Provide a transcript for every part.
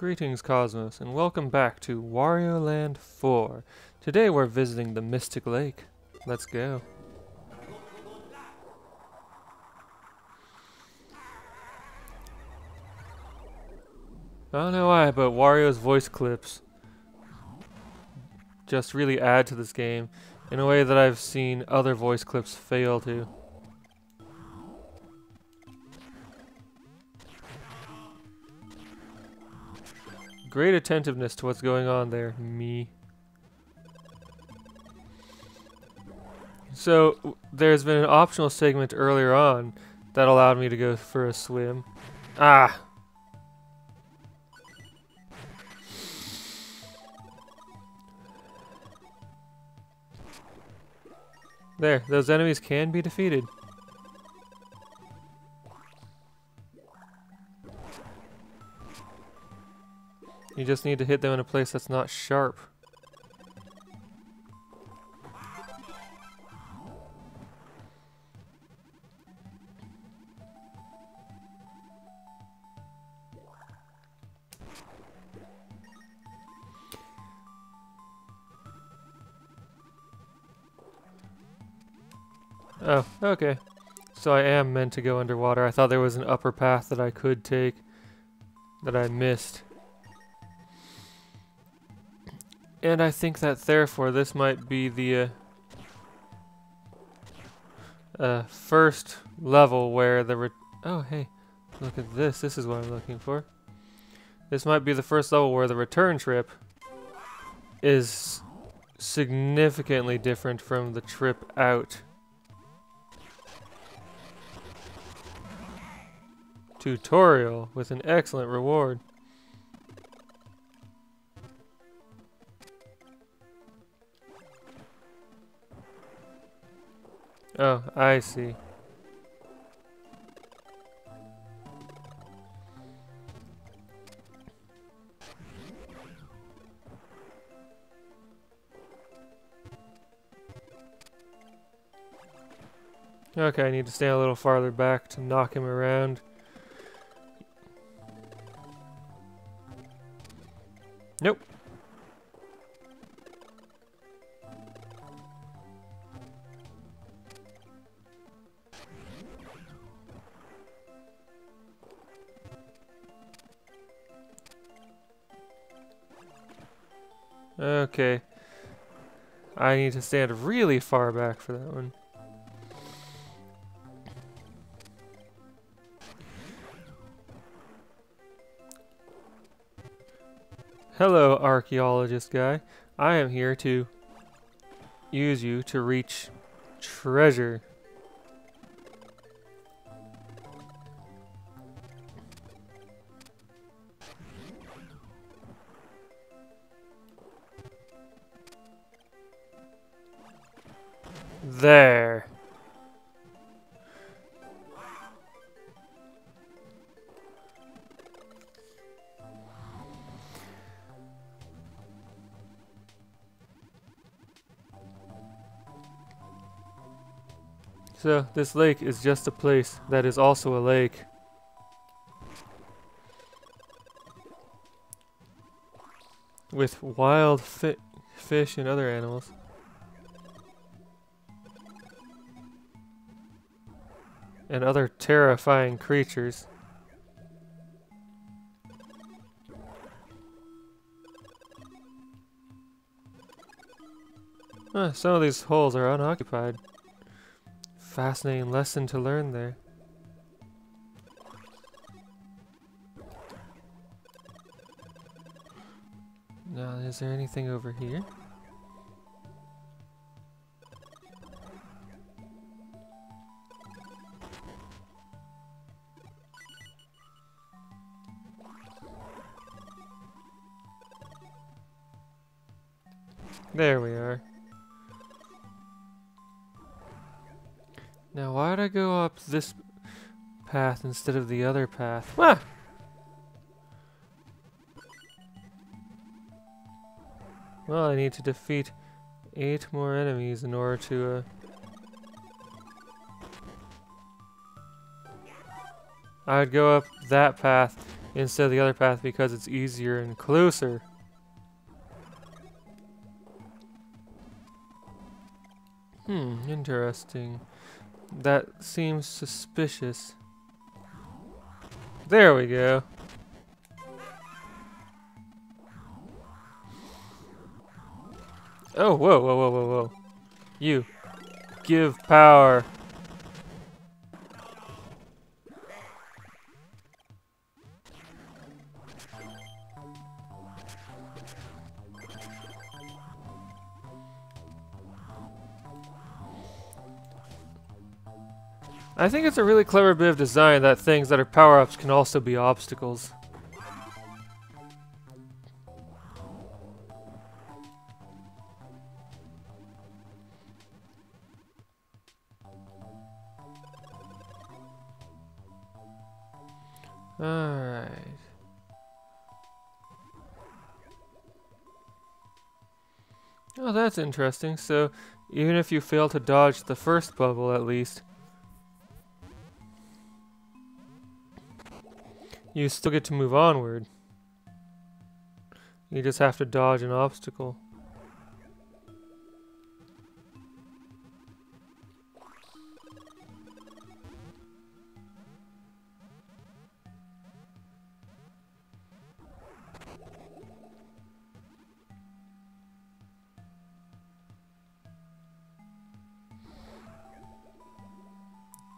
Greetings, Cosmos, and welcome back to Wario Land 4. Today we're visiting the Mystic Lake. Let's go. I don't know why, but Wario's voice clips just really add to this game in a way that I've seen other voice clips fail to. Great attentiveness to what's going on there, me. So, there's been an optional segment earlier on that allowed me to go for a swim. Ah! There, those enemies can be defeated. You just need to hit them in a place that's not sharp. Oh, okay. So I am meant to go underwater. I thought there was an upper path that I could take that I missed. And I think that therefore this might be the uh, uh, first level where the oh hey look at this. This is what I'm looking for. This might be the first level where the return trip is significantly different from the trip out tutorial with an excellent reward Oh, I see. Okay, I need to stand a little farther back to knock him around. Need to stand really far back for that one. Hello, archaeologist guy. I am here to use you to reach treasure. There. So, this lake is just a place that is also a lake. With wild fi fish and other animals. And other terrifying creatures. Huh, some of these holes are unoccupied. Fascinating lesson to learn there. Now, is there anything over here? There we are. Now, why would I go up this path instead of the other path? Ah! Well, I need to defeat eight more enemies in order to, uh... I would go up that path instead of the other path because it's easier and closer. Hmm, interesting. That seems suspicious. There we go. Oh, whoa, whoa, whoa, whoa, whoa. You. Give power. I think it's a really clever bit of design that things that are power-ups can also be obstacles. Alright. Oh, that's interesting. So, even if you fail to dodge the first bubble, at least, You still get to move onward. You just have to dodge an obstacle.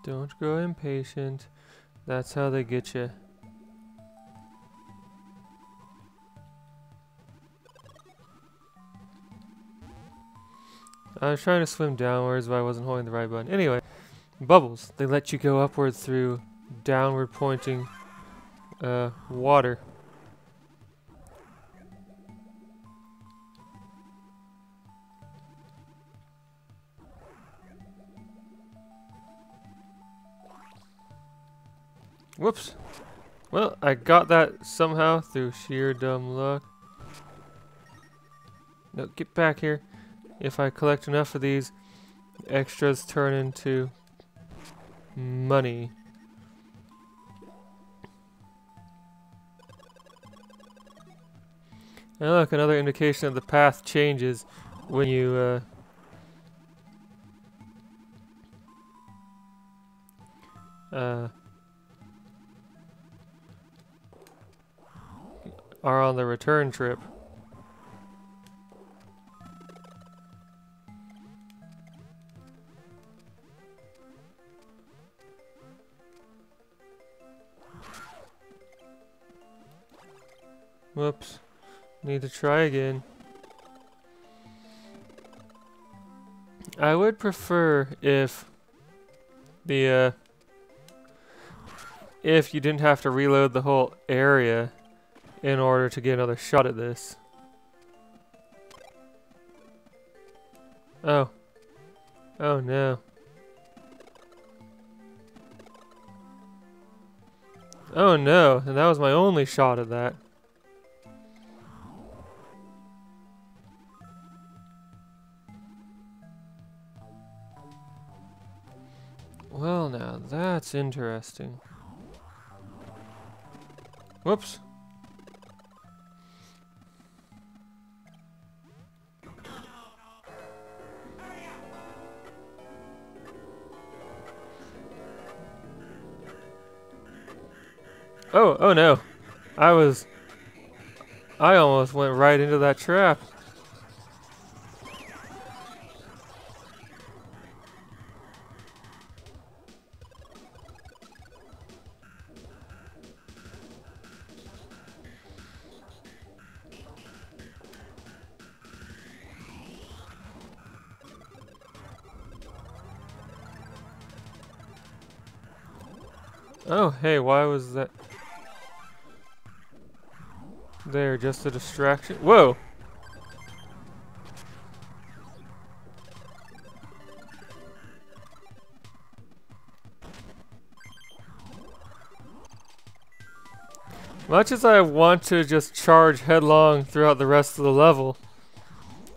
Don't grow impatient. That's how they get you. I was trying to swim downwards, but I wasn't holding the right button. Anyway, bubbles. They let you go upward through downward pointing uh, water. Whoops. Well, I got that somehow through sheer dumb luck. No, get back here. If I collect enough of these, extras turn into money. And look, another indication of the path changes when you uh, uh, are on the return trip. Whoops. Need to try again. I would prefer if the uh, if you didn't have to reload the whole area in order to get another shot at this. Oh. Oh no. Oh no, and that was my only shot at that. That's interesting. Whoops. Oh, oh no. I was... I almost went right into that trap. Was that? There, just a distraction. Whoa! Much as I want to just charge headlong throughout the rest of the level,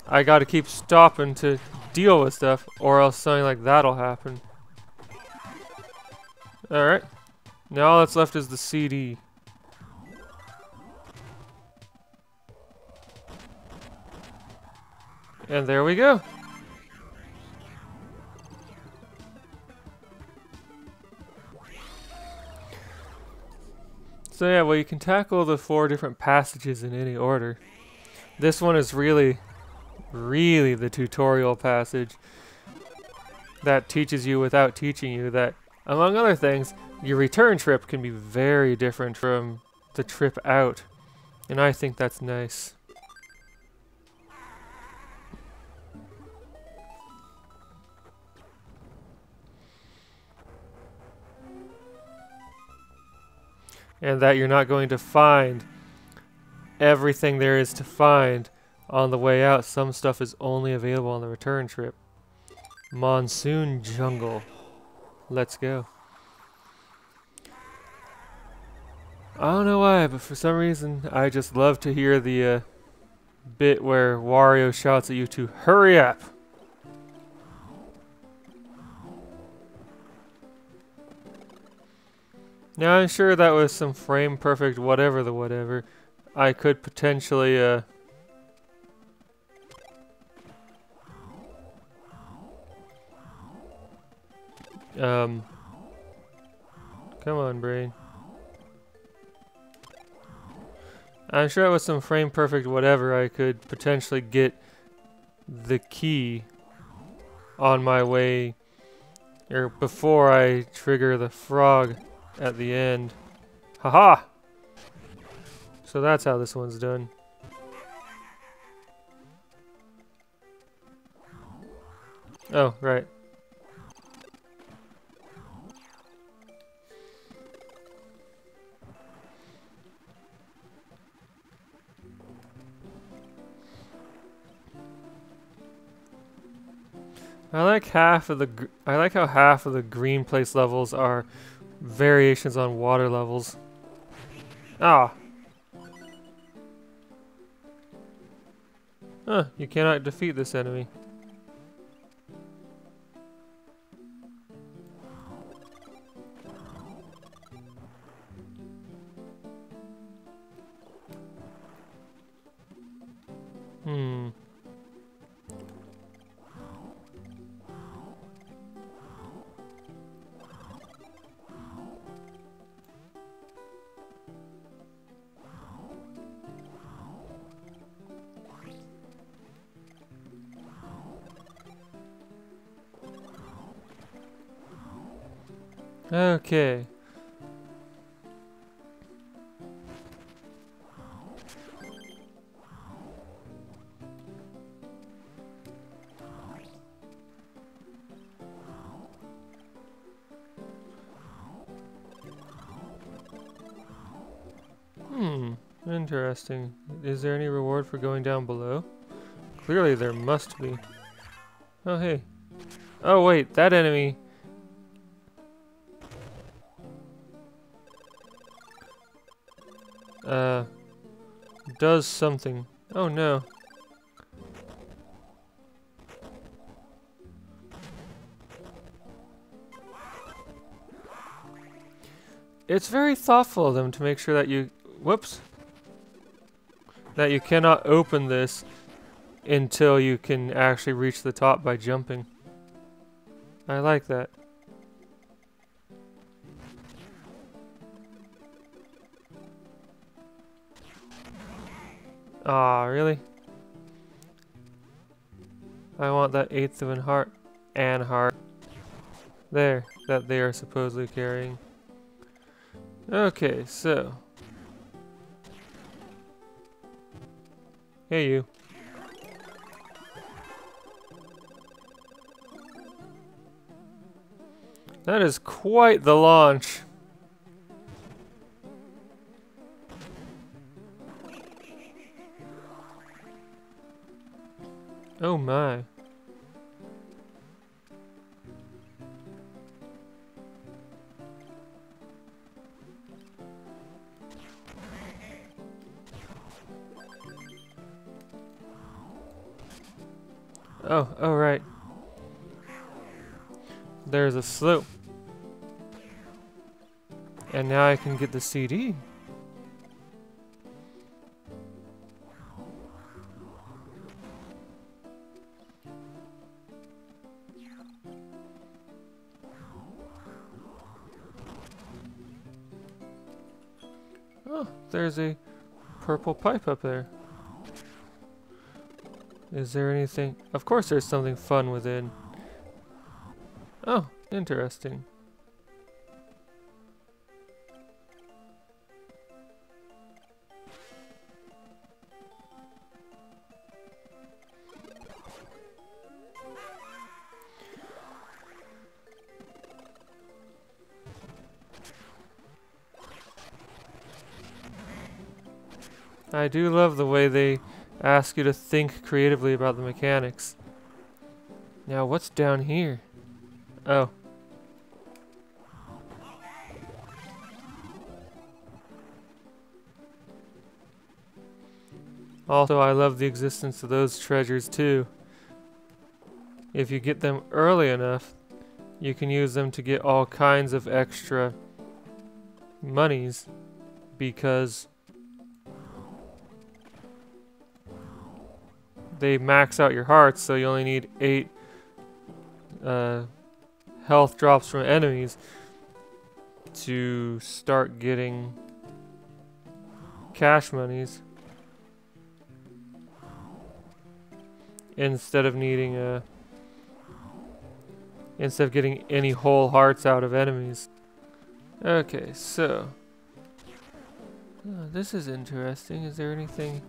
I gotta keep stopping to deal with stuff, or else something like that'll happen. Alright. Now all that's left is the CD. And there we go. So yeah, well you can tackle the four different passages in any order. This one is really, really the tutorial passage that teaches you without teaching you that, among other things, your return trip can be very different from the trip out. And I think that's nice. And that you're not going to find everything there is to find on the way out. Some stuff is only available on the return trip. Monsoon Jungle. Let's go. I don't know why, but for some reason, I just love to hear the uh, bit where Wario shouts at you to hurry up. Now, I'm sure that was some frame perfect whatever the whatever. I could potentially, uh, um, come on, brain. I'm sure with some frame perfect whatever I could potentially get the key on my way or before I trigger the frog at the end. Haha! -ha! So that's how this one's done. Oh, right. I like half of the I like how half of the green place levels are variations on water levels. Ah. Huh, you cannot defeat this enemy. Okay. Hmm, interesting. Is there any reward for going down below? Clearly there must be. Oh, hey. Oh, wait, that enemy does something. Oh no. It's very thoughtful of them to make sure that you, whoops, that you cannot open this until you can actually reach the top by jumping. I like that. Aw, oh, really? I want that eighth of an heart and heart. There, that they are supposedly carrying. Okay, so. Hey you. That is quite the launch. Oh my. Oh, oh right. There's a slope. And now I can get the CD. There's a purple pipe up there. Is there anything? Of course there's something fun within. Oh, interesting. I do love the way they ask you to think creatively about the mechanics. Now, what's down here? Oh. Also, I love the existence of those treasures too. If you get them early enough, you can use them to get all kinds of extra monies because they max out your hearts, so you only need 8 uh, health drops from enemies to start getting cash monies instead of needing a instead of getting any whole hearts out of enemies. Okay, so oh, this is interesting. Is there anything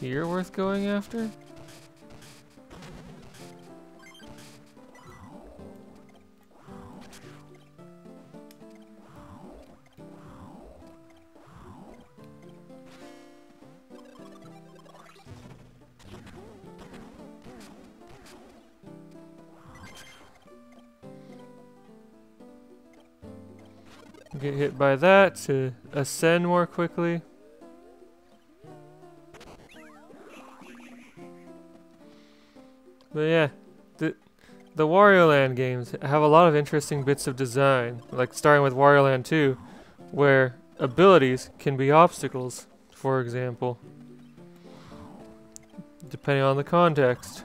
here worth going after? Hit by that to ascend more quickly. But yeah, the the Wario Land games have a lot of interesting bits of design, like starting with Wario Land 2, where abilities can be obstacles, for example, depending on the context.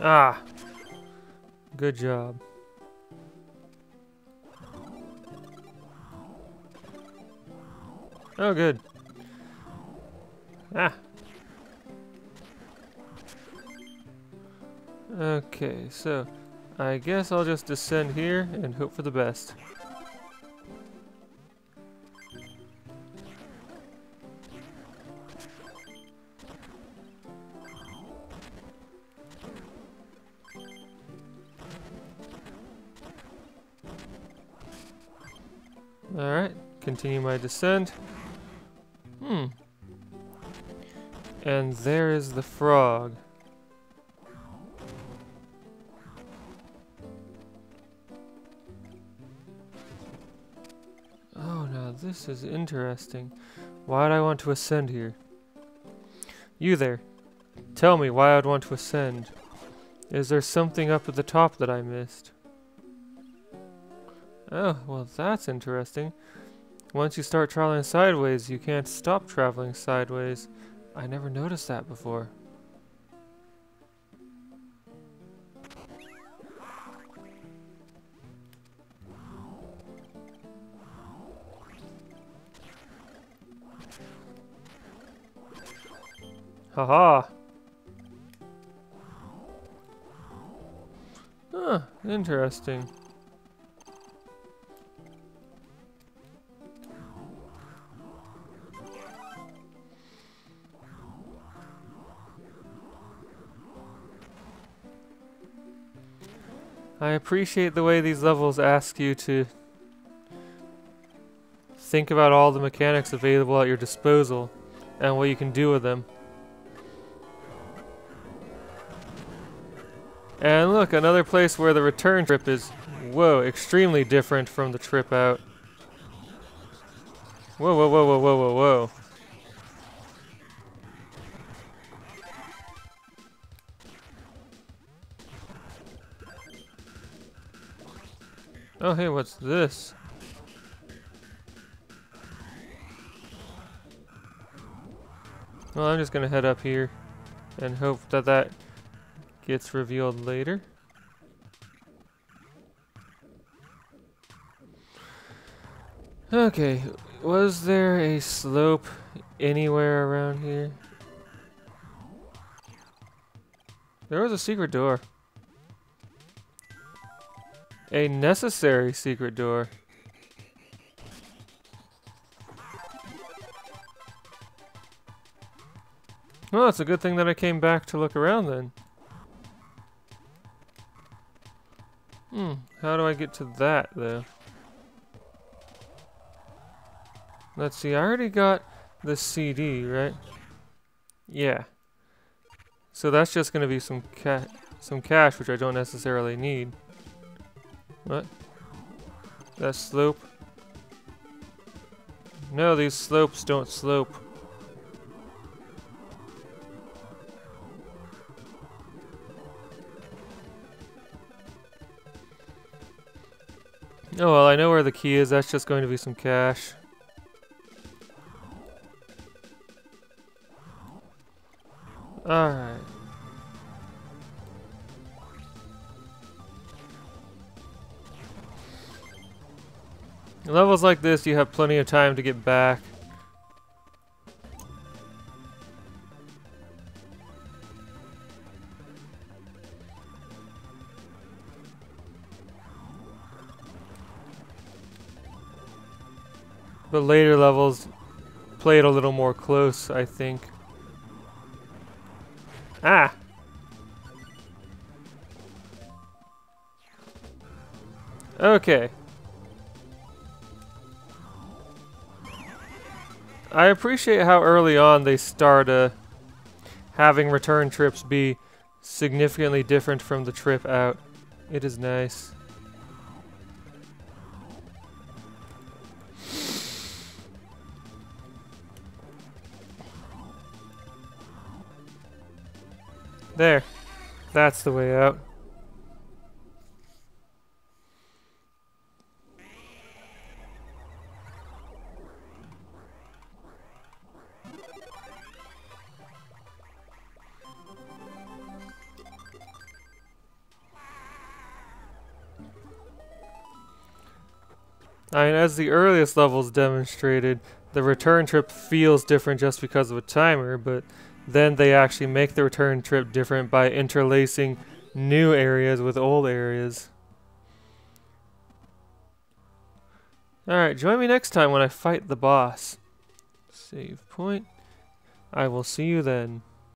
Ah. Good job. Oh, good. Ah. Okay, so I guess I'll just descend here and hope for the best. Alright, continue my descent. Hmm. And there is the frog. Oh, now this is interesting. Why'd I want to ascend here? You there. Tell me why I'd want to ascend. Is there something up at the top that I missed? Oh, well that's interesting. Once you start traveling sideways, you can't stop traveling sideways. I never noticed that before. Haha! Huh, interesting. I appreciate the way these levels ask you to think about all the mechanics available at your disposal and what you can do with them. And look, another place where the return trip is, whoa, extremely different from the trip out. Whoa, whoa, whoa, whoa, whoa, whoa, whoa. Oh, hey, what's this? Well, I'm just gonna head up here and hope that that gets revealed later. Okay, was there a slope anywhere around here? There was a secret door. A necessary secret door. Well, it's a good thing that I came back to look around then. Hmm, how do I get to that, though? Let's see, I already got the CD, right? Yeah. So that's just going to be some ca some cash, which I don't necessarily need. What? That slope? No, these slopes don't slope. Oh well, I know where the key is. That's just going to be some cash. Alright. Levels like this, you have plenty of time to get back. But later levels play it a little more close, I think. Ah! Okay. I appreciate how early on they start uh, having return trips be significantly different from the trip out. It is nice. There. That's the way out. Mean, as the earliest levels demonstrated, the return trip feels different just because of a timer, but then they actually make the return trip different by interlacing new areas with old areas. Alright, join me next time when I fight the boss. Save point. I will see you then.